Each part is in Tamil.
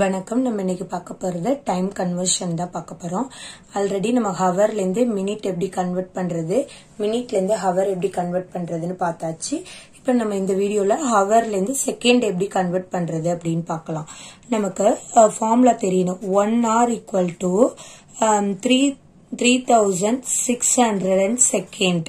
வணக்கம். நம்ம இன்னைக்கு பார்க்க போறது டைம் கன்வர்ஷன் தான் பார்க்க போறோம். ஆல்ரெடி நம்ம ஹவர்ல இருந்து மினிட் எப்படி கன்வெர்ட் பண்றது மினிட்ல இருந்து ஹவர் எப்படி கன்வெர்ட் பண்றதுன்னு பார்த்தாச்சு. இப்ப நம்ம இந்த வீடியோல ஹவர்ல இருந்து செகண்ட் எப்படி கன்வெர்ட் பண்றது அப்படின்னு பார்க்கலாம். நமக்கு ஃபார்முலா தெரியணும். One hour equal to three three thousand six hundred and second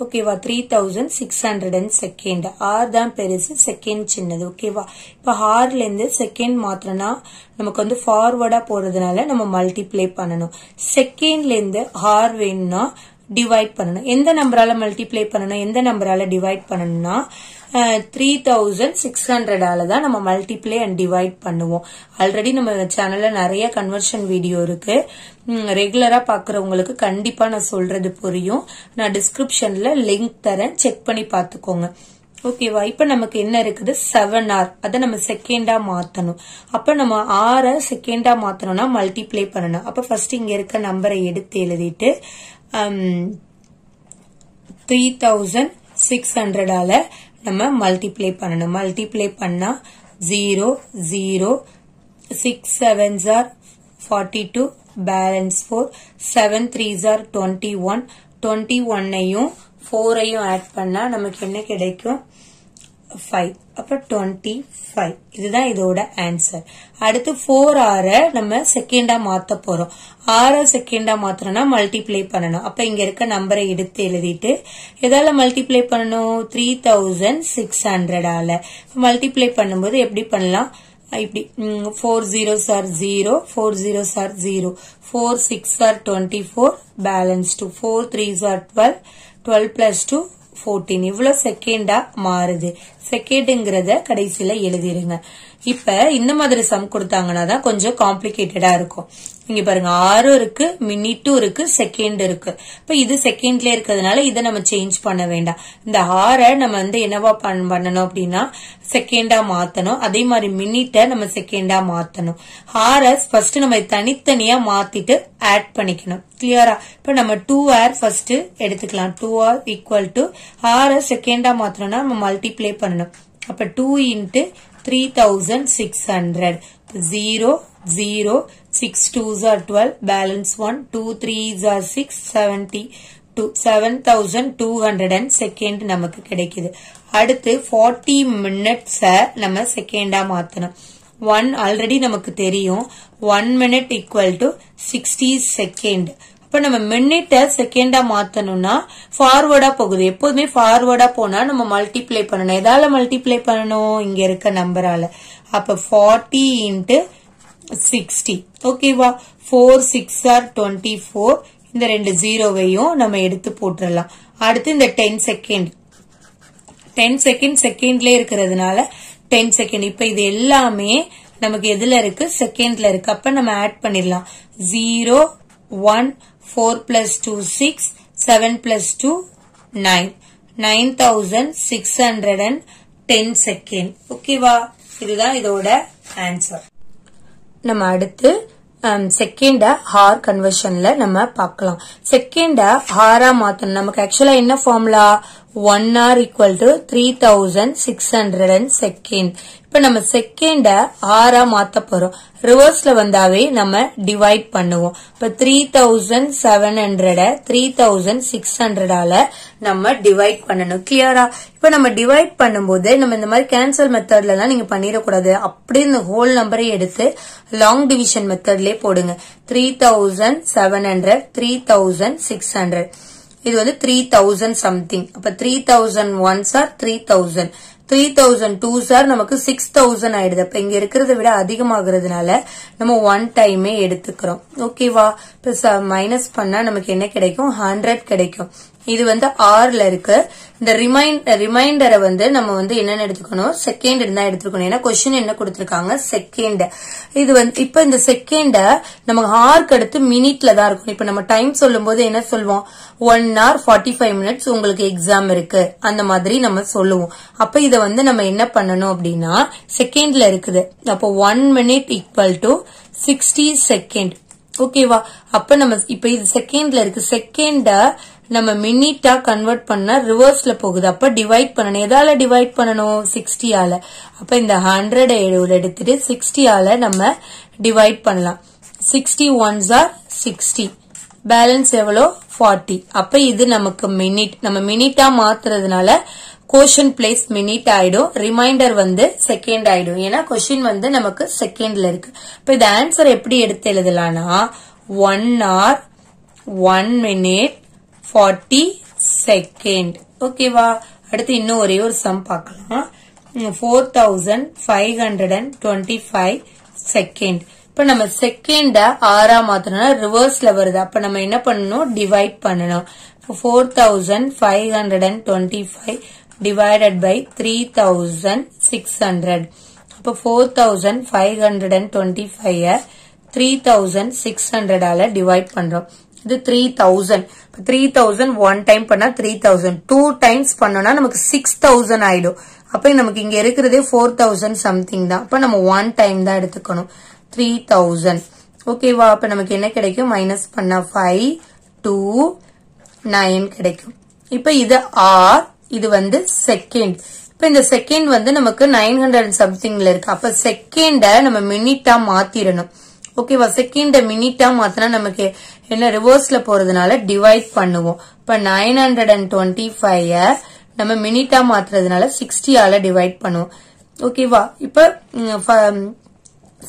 ஓகேவா? Three thousand six hundred and second hour தான் பெருசு செகண்ட் சின்னது ஓகேவா? இப்போ ஆர்லேருந்து செகண்ட் மாத்திரம்னா நமக்கு வந்து ஃபார்வர்டா போறதுனால நம்ம மல்டிப்ளை பண்ணணும். செகண்ட்லேருந்து ஆர் ஹார் வேணும்னா டிவைட் பண்ணணும். எந்த நம்பரால மல்டிப்ளை பண்ணணும்? எந்த நம்பரால டிவைட் பண்ணணும்னா த்ரீ தௌசண்ட் சிக்ஸ் ஹண்ட்ரடால தான் நம்ம மல்டிப்ளை அண்ட் டிவைட் பண்ணுவோம். ஆல்ரெடி நம்ம சேனல்ல நிறைய கன்வர்ஷன் வீடியோ இருக்கு. ரெகுலரா பாக்குறவங்களுக்கு கண்டிப்பா நான் சொல்றது புரியும். நான் டிஸ்கிரிப்ஷன்ல லிங்க் தரேன். செக் பண்ணி பாத்துக்கோங்க. ஓகேவா இப்ப நமக்கு என்ன இருக்குது? செவன் ஆர் அதை நம்ம செகண்டா மாத்தணும். அப்ப நம்ம ஆரை செகண்டா மாத்தணும்னா மல்டிப்ளை பண்ணணும். அப்ப ஃபர்ஸ்ட் இங்க இருக்க நம்பரை எடுத்து எழுதிட்டு த்ரீ தௌசண்ட் சிக்ஸ் ஹண்ட்ரடால நம்ம மல்டிப்ளை பண்ணணும். மல்டிப்ளை பண்ணா zero zero six seven R forty two balance four seven three R twenty one twenty ஒன்னையும் ஃபோரையும் ஆட் பண்ணா நமக்கு என்ன கிடைக்கும்? ஃபைவ் அப்புறம் டுவெண்ட்டி ஃபைவ் இதுதான் இதோட ஆன்சர் அடுத்து ஃபோர் ஆரை நம்ம செகண்டா மாத்த போறோம். ஆற செகண்டா மாத்திரம்னா மல்டிப்ளை பண்ணணும். அப்ப இங்க இருக்க நம்பரை எடுத்து எழுதிட்டு எதால மல்டிப்ளை பண்ணணும்? த்ரீ தௌசண்ட் சிக்ஸ் ஹண்ட்ரடால மல்டிப்ளை பண்ணும்போது எப்படி பண்ணலாம்? இப்படி four zeros R zero four zeros R zero four six R twenty four balance two four threes R twelve twelve plus two fourteen இவ்வளோ செகண்டா மாறுது. செகண்டுங்கிறத கடைசியில எழுதிருங்க. இப்ப இந்த மாதிரி சம் கொடுத்தாங்கன்னா தான் கொஞ்சம் காம்ப்ளிகேட்டடா இருக்கும். இங்க பாருங்க ஆறும் இருக்கு மினிட்டும் இருக்கு செகண்ட் இருக்கு. இப்ப இது செகண்ட்ல இருக்கிறதுனால இதை நம்ம சேஞ்ச் பண்ண வேண்டாம். இந்த ஆறை நம்ம வந்து என்னவா பண்ணணும் அப்படின்னா செகண்டா மாத்தணும். அதே மாதிரி மினிட்டை நம்ம செகண்டா மாத்தணும். ஆரை ஃபர்ஸ்ட் நம்ம தனித்தனியா மாத்திட்டு ஆட் பண்ணிக்கணும். கிளியரா இப்ப நம்ம டூ ஆர் ஃபர்ஸ்ட் எடுத்துக்கலாம். டூ ஆர் ஈக்குவல் டு ஆரை செகண்டா மாத்தணும்னா நம்ம மல்டிப்ளை பண்ணணும். அப்ப two into three thousand six hundred zero zero six twos R twelve balance one two threes R six seventy two seven thousand two hundred and second நமக்கு கிடைக்குது. அடுத்து ஃபார்ட்டி மினிட்ஸ நம்ம செகண்டா மாத்தணும். ஒன் ஆல்ரெடி நமக்கு தெரியும். One minute equal to sixty second இப்ப நம்ம மின்னிட்ட செகண்டா மாத்தணும்னா ஃபார்வர்டா போகுது. எப்போதுமே ஃபார்வர்டா போனா நம்ம மல்டிப்ளை பண்ணணும். எதால மல்டிப்ளை பண்ணணும்? இங்க இருக்க நம்பரால அப்ப ஃபார்ட்டி இன்ட்டு சிக்ஸ்டி ஓகேவா four six or twenty four இந்த ரெண்டு ஜீரோவையும் நம்ம எடுத்து போட்டுடலாம் அடுத்து இந்த டென் செகண்ட் டென் செகண்ட் செகண்ட்லேயே இருக்கிறதுனால டென் செகண்ட் இப்ப இது எல்லாமே நமக்கு எதுல இருக்கு? செகண்ட்ல இருக்கு. அப்ப நம்ம ஆட் பண்ணிடலாம். Zero one four plus two six seven plus two nine nine thousand six hundred and ten second ஓகேவா இதுதான் இதோட ஆன்சர் நம்ம அடுத்து செகண்ட ஹார் கன்வர்ஷன்ல நம்ம பார்க்கலாம். செகண்ட ஹாரா மாத்தணும். நமக்கு ஆக்சுவலா என்ன formula one R equal to three thousand six hundred and second இப்போ நம்ம செகண்ட ஆறா மாற்ற போகிறோம் ரிவர்ஸ்ல வந்தாவே நம்ம டிவைட் பண்ணுவோம். இப்போ three thousand seven ஹண்ட்ரட three thousand six ஹண்ட்ரடால நம்ம டிவைட் பண்ணணும். கிளியரா இப்போ நம்ம டிவைட் பண்ணும்போது நம்ம இந்த மாதிரி கேன்சல் மெத்தட்லலாம் நீங்க பண்ணிடக்கூடாது. அப்படியே இந்த ஹோல் நம்பரை எடுத்து லாங் டிவிஷன் மெத்தட்லயே போடுங்க. Three thousand seven hundred three thousand six hundred இது வந்து த்ரீ தௌசண்ட் சம்திங் அப்ப three thousand once R three thousand three thousand two sir நமக்கு சிக்ஸ் தௌசண்ட் ஆயிடுது. அப்ப இங்க இருக்கிறத விட அதிகமாகிறதுனால நம்ம ஒன் டைமே எடுத்துக்கிறோம். ஓகேவா இப்ப மைனஸ் பண்ணா நமக்கு என்ன கிடைக்கும்? ஹண்ட்ரட் கிடைக்கும். இது வந்து ஆறுல இருக்கு. இந்த ரிமைண்ட் ரிமைண்டரை வந்து நம்ம வந்து என்னென்ன எடுத்துக்கணும்? செகண்ட் தான் எடுத்துக்கணும். ஏன்னா கொஸ்டின் என்ன கொடுத்திருக்காங்க? செகண்ட் இது வந்து இப்ப இந்த செகண்ட நம்ம ஹார்க்கு அடுத்து மினிட்ல தான் இருக்கும் இப்ப நம்ம டைம் சொல்லும் போது என்ன சொல்லுவோம் one hour forty five minutes உங்களுக்கு எக்ஸாம் இருக்கு. அந்த மாதிரி நம்ம சொல்லுவோம். அப்ப இத வந்து நம்ம என்ன பண்ணணும் அப்படின்னா செகண்ட்ல இருக்குது. அப்போ one minute equal to sixty second ஓகேவா அப்ப நம்ம இப்ப இது செகண்ட்ல இருக்கு. செகண்ட நம்ம மினிட்டா கன்வெர்ட் பண்ண ரிவர்ஸ்ல போகுது. அப்ப டிவைட் பண்ணணும். எதால டிவைட் பண்ணணும்? சிக்ஸ்டியால அப்ப இந்த ஹண்ட்ரட் எடுத்துட்டு சிக்ஸ்டியால நம்ம டிவைட் பண்ணலாம். Sixty once R sixty balance எவ்வளோ? ஃபார்ட்டி அப்ப இது நமக்கு மினிட் நம்ம மினிட்டா மாத்துறதுனால கோஷன் பிளேஸ் மினிட் ஆயிடும். ரிமைண்டர் வந்து செகண்ட் ஆயிடும். ஏன்னா கொஸ்டின் வந்து நமக்கு செகண்ட்ல இருக்கு. இப்ப இது ஆன்சர் எப்படி எடுத்து எழுதலாம்னா one R one minute forty second ஓகேவா அடுத்து இன்னும் ஒரே ஒரு சம் பார்க்கலாம். Four thousand five hundred and twenty five second இப்ப நம்ம செகண்ட ஆறா மாத்தணும்னா ரிவர்ஸ்ல வருது. அப்ப நம்ம என்ன பண்ணணும்? டிவைட் பண்ணணும். Four thousand five hundred and twenty five divided by three thousand six hundred அப்போ four thousand five hundred and twenty five three thousand six ஹண்ட்ரடால divide பண்றோம். இது three thousand three thousand one time பண்ணா த்ரீ தௌசண்ட் டூ டைம்ஸ் பண்ணோம்னா நமக்கு சிக்ஸ் தௌசண்ட் ஆயிடும். அப்ப நமக்கு இங்க இருக்கிறதே ஃபோர் தௌசண்ட் சம்திங் தான். அப்ப நம்ம ஒன் டைம் தான் எடுத்துக்கணும். த்ரீ தௌசண்ட் ஓகேவா அப்ப நமக்கு என்ன கிடைக்கும்? மைனஸ் பண்ணா ஃபைவ் டூ நைன் கிடைக்கும். இப்ப இது ஆர் இது வந்து செகண்ட் இப்ப இந்த செகண்ட் வந்து நமக்கு நைன் ஹண்ட்ரட் சம்திங்ல இருக்கு. அப்ப செகண்ட நம்ம மினிட்டா மாத்திரணும் ஓகேவா செகண்ட மினிட்டா மாத்தினா நமக்கு என்ன ரிவர்ஸ்ல போறதுனால டிவைட் பண்ணுவோம். இப்ப nine hundred and twenty five நம்ம மினிட்டா மாத்துறதுனால சிக்ஸ்டியால டிவைட் பண்ணுவோம். ஓகேவா இப்ப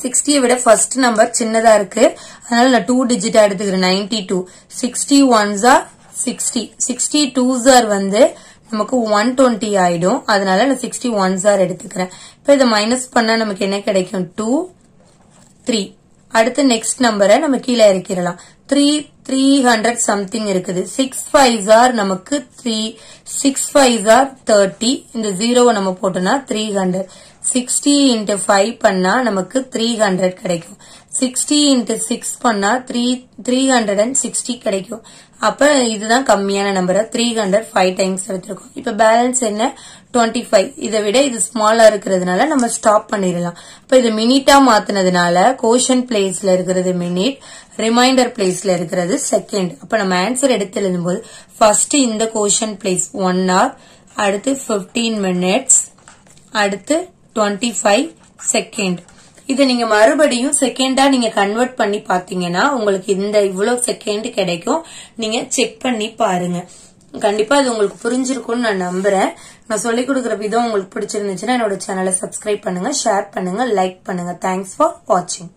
சிக்ஸ்டியை விட ஃபர்ஸ்ட் நம்பர் சின்னதா இருக்கு. அதனால நான் டூ டிஜிட்டா எடுத்துக்கிறேன் ninety two sixty once R sixty sixty twos R வந்து நமக்கு ஒன் டுவெண்ட்டி ஆயிடும். அதனால நான் சிக்ஸ்டி ஒன்ஸ் ஆர் எடுத்துக்கிறேன். இப்ப இதை மைனஸ் பண்ணா நமக்கு என்ன கிடைக்கும்? டூ த்ரீ அடுத்து நெக்ஸ்ட் நம்பரை நம்ம கீழே இறக்கிடலாம். த்ரீ த்ரீ ஹண்ட்ரட் சம்திங் இருக்குது. சிக்ஸ் ஃபைவ் ஆர் நமக்கு three six five R thirty இந்த ஜீரோவை நம்ம போட்டோம்னா three hundred sixty into five பண்ணா நமக்கு த்ரீ ஹண்ட்ரட் கிடைக்கும். சிக்ஸ்டி இன்ட்டு சிக்ஸ் பண்ணால் three three hundred and sixty கிடைக்கும். அப்போ இதுதான் கம்மியான நம்பரை த்ரீ ஹண்ட்ரட் ஃபைவ் டைம்ஸ் எடுத்திருக்கோம். இப்போ பேலன்ஸ் என்ன? டுவெண்ட்டி ஃபைவ் இதை விட இது ஸ்மாலாக இருக்கிறதுனால நம்ம ஸ்டாப் பண்ணிடலாம். இப்போ இது மினிட்டாக மாத்தினதுனால கோஷன் பிளேஸ்ல இருக்கிறது மினிட் ரிமைண்டர் பிளேஸ்ல இருக்கிறது செகண்ட் அப்போ நம்ம ஆன்சர் எடுத்து எழுதும்போது ஃபர்ஸ்ட் இந்த கோஷன் பிளேஸ் ஒன் hour அடுத்து 15 மினிட்ஸ் அடுத்து 25 ஃபைவ் செகண்ட் இதை நீங்க மறுபடியும் செகண்டா நீங்க கன்வெர்ட் பண்ணி பாத்தீங்கன்னா உங்களுக்கு இந்த இவ்வளவு செகண்ட் கிடைக்கும். நீங்க செக் பண்ணி பாருங்க. கண்டிப்பா அது உங்களுக்கு புரிஞ்சிருக்கும்னு நான் நம்புறேன். நான் சொல்லிக் கொடுக்குற விதம் உங்களுக்கு பிடிச்சிருந்துச்சுன்னா என்னோட சேனலை சப்ஸ்கிரைப் பண்ணுங்க ஷேர் பண்ணுங்க லைக் பண்ணுங்க. தேங்க்ஸ் ஃபார் வாட்சிங்